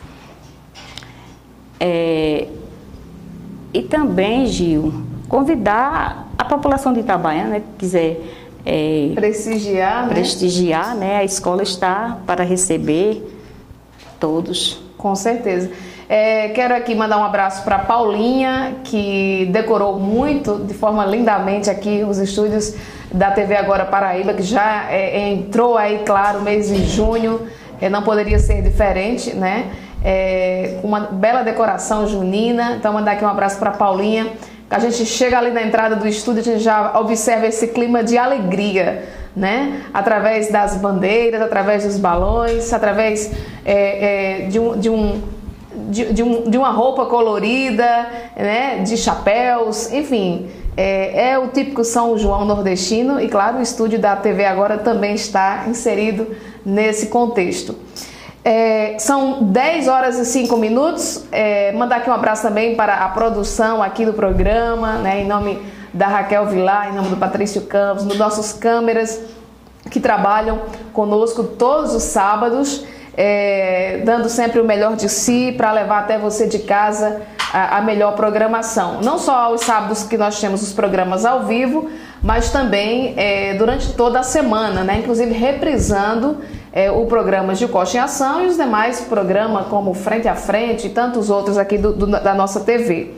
É, e também, Gil, convidar a população de Itabaiana, né, que quiser é, prestigiar, né? prestigiar, né? A escola está para receber todos. Com certeza. É, quero aqui mandar um abraço para Paulinha, que decorou muito, de forma lindamente, aqui os estúdios da TV Agora Paraíba, que já é, entrou aí, claro, mês de junho, é, não poderia ser diferente, né? É, uma bela decoração junina. Então, mandar aqui um abraço para Paulinha. A gente chega ali na entrada do estúdio, a gente já observa esse clima de alegria, né? Através das bandeiras, através dos balões, através é, é, de, um, de um de, de, um, de uma roupa colorida, né, de chapéus, enfim. É, é, o típico São João nordestino e, claro, o estúdio da TV Agora também está inserido nesse contexto. É, são 10 horas e 5 minutos. É, mandar aqui um abraço também para a produção aqui do programa, né, em nome da Raquel Vilar, em nome do Patrício Campos, dos nossos câmeras que trabalham conosco todos os sábados é, dando sempre o melhor de si para levar até você de casa a, a melhor programação. Não só aos sábados que nós temos os programas ao vivo, mas também é, durante toda a semana, né? inclusive reprisando é, o programa de Costa em Ação e os demais programas como Frente a Frente e tantos outros aqui do, do, da nossa TV.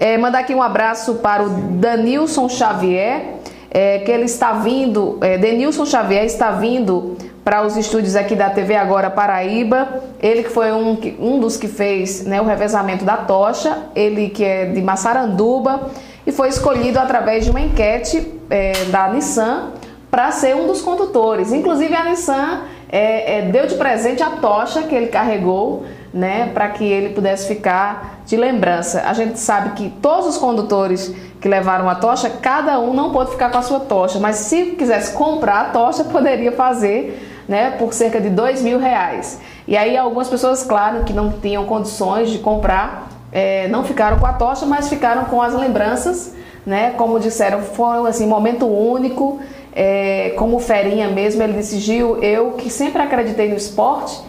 É, mandar aqui um abraço para o Danilson Xavier, é, que ele está vindo, é, Denilson Xavier está vindo para os estúdios aqui da TV Agora Paraíba. Ele que foi um, um dos que fez né, o revezamento da tocha, ele que é de Massaranduba e foi escolhido através de uma enquete é, da Nissan para ser um dos condutores. Inclusive a Nissan é, é, deu de presente a tocha que ele carregou, né, para que ele pudesse ficar de lembrança. A gente sabe que todos os condutores que levaram a tocha, cada um não pôde ficar com a sua tocha, mas se quisesse comprar a tocha, poderia fazer né, por cerca de dois mil reais. E aí algumas pessoas, claro, que não tinham condições de comprar, é, não ficaram com a tocha, mas ficaram com as lembranças, né? Como disseram, foi assim, momento único. É, como Ferinha mesmo, ele Gil, eu que sempre acreditei no esporte,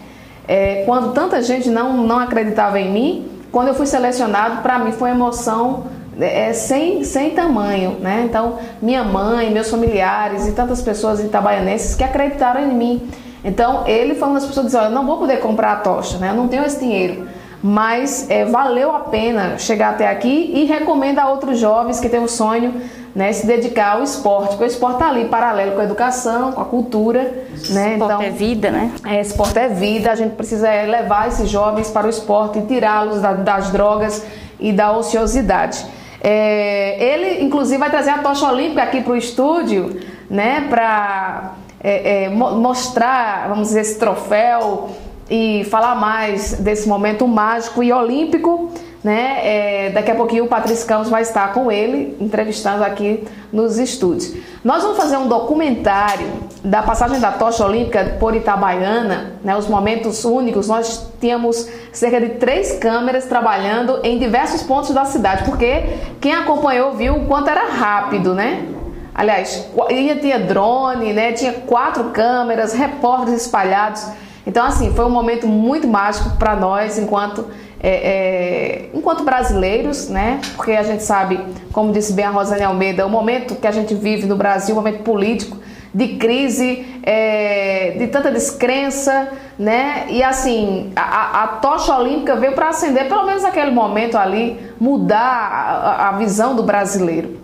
é, quando tanta gente não, não acreditava em mim, quando eu fui selecionado, para mim foi uma emoção é, sem, sem tamanho, né? Então, minha mãe, meus familiares e tantas pessoas itabaianenses que acreditaram em mim. Então, ele foi uma das pessoas que disse, olha, eu não vou poder comprar a tocha, né? Eu não tenho esse dinheiro. Mas é, valeu a pena chegar até aqui e recomendo a outros jovens que têm o sonho né, se dedicar ao esporte, porque o esporte está ali paralelo com a educação, com a cultura. Né? Esporte então, é vida, né? É, esporte é vida, a gente precisa é, levar esses jovens para o esporte e tirá-los da, das drogas e da ociosidade. É, ele, inclusive, vai trazer a tocha olímpica aqui para o estúdio, né, para é, é, mostrar, vamos dizer, esse troféu e falar mais desse momento mágico e olímpico né? É, daqui a pouquinho o Patrício Campos vai estar com ele, entrevistando aqui nos estúdios. Nós vamos fazer um documentário da passagem da tocha olímpica por Itabaiana, né? os momentos únicos. Nós tínhamos cerca de três câmeras trabalhando em diversos pontos da cidade, porque quem acompanhou viu o quanto era rápido, né? Aliás, tinha drone, né? Tinha quatro câmeras, repórteres espalhados. Então, assim, foi um momento muito mágico para nós, enquanto é, é, enquanto brasileiros, né? Porque a gente sabe, como disse bem a Rosane Almeida, o momento que a gente vive no Brasil, o momento político de crise, é, de tanta descrença, né? E assim, a, a tocha olímpica veio para acender, pelo menos naquele momento ali, mudar a, a visão do brasileiro.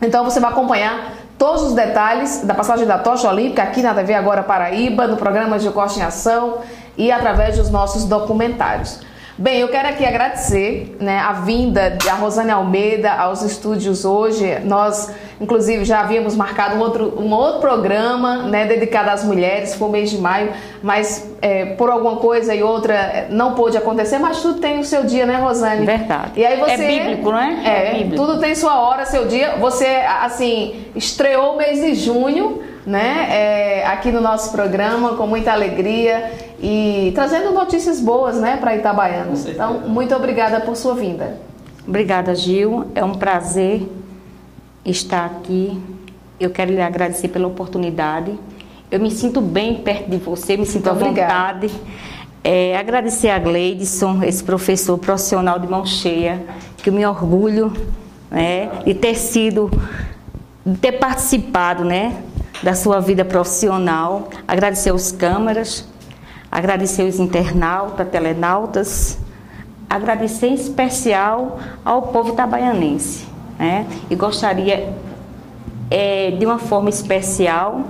Então você vai acompanhar todos os detalhes da passagem da tocha olímpica aqui na TV Agora Paraíba, no programa de Costa em Ação e através dos nossos documentários. Bem, eu quero aqui agradecer né, a vinda da Rosane Almeida aos estúdios hoje. Nós, inclusive, já havíamos marcado um outro, um outro programa né, dedicado às mulheres, foi o mês de maio, mas é, por alguma coisa e outra é, não pôde acontecer, mas tudo tem o seu dia, né, Rosane? Verdade. E aí você, é bíblico, não é? É, é bíblico. tudo tem sua hora, seu dia. Você, assim, estreou o mês de junho, né, é, aqui no nosso programa, com muita alegria e trazendo notícias boas né, para Itabaiana. Então, muito obrigada por sua vinda. Obrigada, Gil. É um prazer estar aqui. Eu quero lhe agradecer pela oportunidade. Eu me sinto bem perto de você, me sinto muito à vontade. É, agradecer a Gleidson, esse professor profissional de mão cheia, que eu me orgulho né, de ter sido, de ter participado né, da sua vida profissional. Agradecer aos câmaras, agradecer os internautas, telenautas, agradecer em especial ao povo tabaianense. Né? E gostaria, é, de uma forma especial,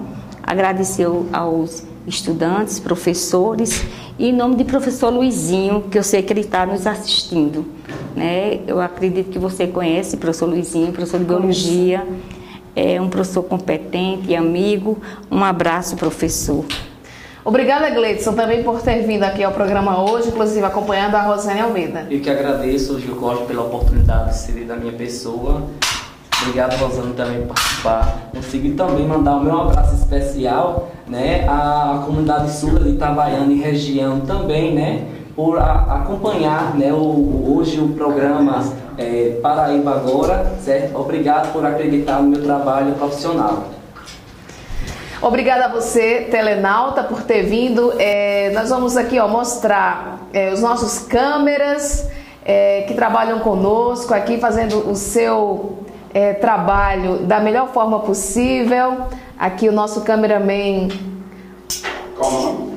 agradecer aos estudantes, professores, e em nome de professor Luizinho, que eu sei que ele está nos assistindo. Né? Eu acredito que você conhece o professor Luizinho, professor de biologia, é um professor competente e amigo. Um abraço, professor. Obrigada, Gleidson, também por ter vindo aqui ao programa hoje, inclusive acompanhando a Rosane Almeida. Eu que agradeço, Gil Costa, pela oportunidade de ser da minha pessoa. Obrigado, Rosane, também por participar. Consegui também mandar o meu abraço especial né, à comunidade sul de Itabaiana e região também, né, por a, acompanhar né, o, hoje o programa é, Paraíba Agora, certo? Obrigado por acreditar no meu trabalho profissional. Obrigada a você, telenauta, por ter vindo. É, nós vamos aqui ó, mostrar é, os nossos câmeras é, que trabalham conosco aqui, fazendo o seu é, trabalho da melhor forma possível. Aqui o nosso cameraman. Como?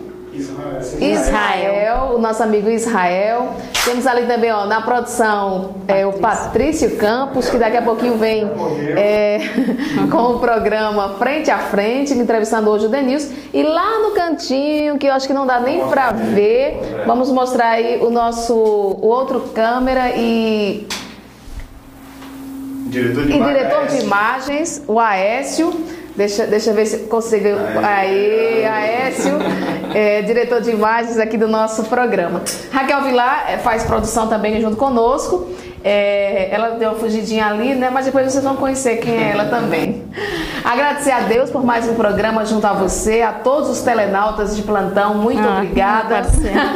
Israel. Israel, o nosso amigo Israel. Temos ali também ó, na produção é, o Patrício Campos, que daqui a pouquinho vem é, com o programa Frente a Frente, me entrevistando hoje o Denilson. E lá no cantinho, que eu acho que não dá nem para ver, vamos mostrar aí o nosso o outro câmera e Diretor de e diretor de imagens, o Aécio. Deixa, deixa eu ver se consigo. Aí, Aécio, é, diretor de imagens aqui do nosso programa. Raquel Vilar é, faz produção também junto conosco. É, ela deu uma fugidinha ali, né? Mas depois vocês vão conhecer quem é ela também. Agradecer a Deus por mais um programa junto a você, a todos os telenautas de plantão, muito Ah, obrigada.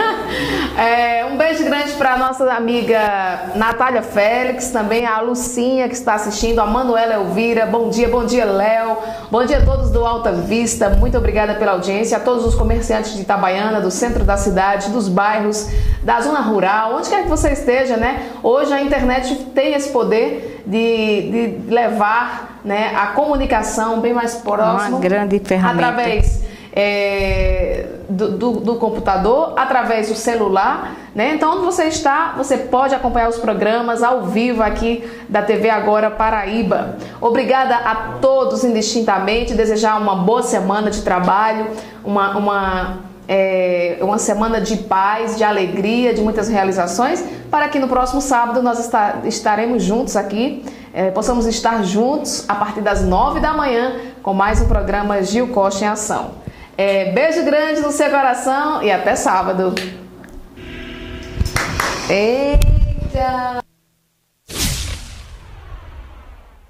É, um beijo grande para nossa amiga Natália Félix, também a Lucinha que está assistindo, a Manuela Elvira. Bom dia, bom dia, Léo. Bom dia a todos do Alta Vista. Muito obrigada pela audiência. A todos os comerciantes de Itabaiana, do centro da cidade, dos bairros, da zona rural, onde quer que você esteja, né? Hoje a internet tem esse poder de, de levar né, a comunicação bem mais próxima. Uma grande ferramenta. Através é, do, do- do computador, através do celular, né? Então, onde você está, você pode acompanhar os programas ao vivo aqui da TV Agora Paraíba. Obrigada a todos indistintamente, desejar uma boa semana de trabalho, uma, uma, é, uma semana de paz, de alegria, de muitas realizações, para que no próximo sábado nós esta- estaremos juntos aqui, é, possamos estar juntos a partir das nove da manhã com mais um programa Gil Costa em Ação. É, beijo grande no seu coração e até sábado. Eita!